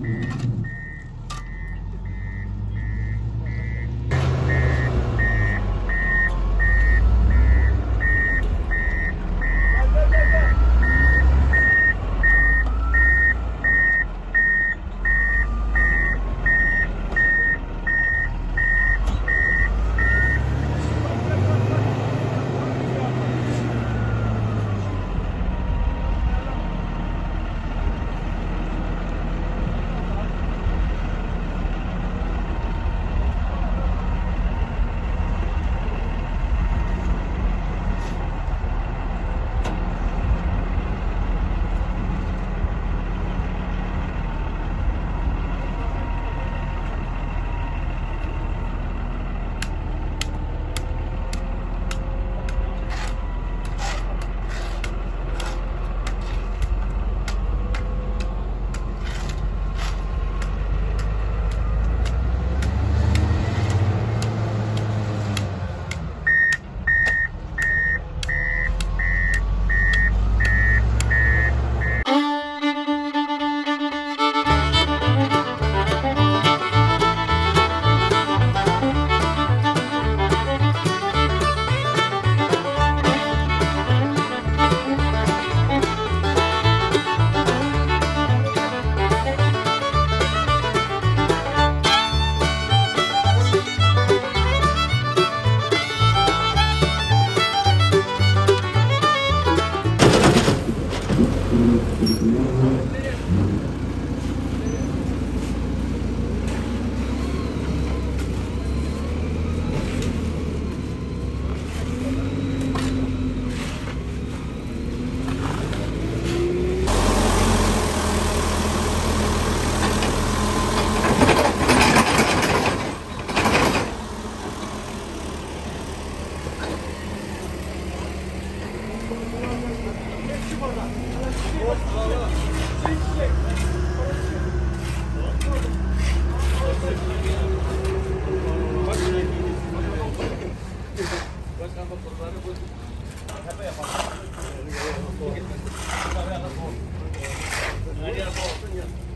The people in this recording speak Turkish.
Mm-hmm. Hadi yapalım.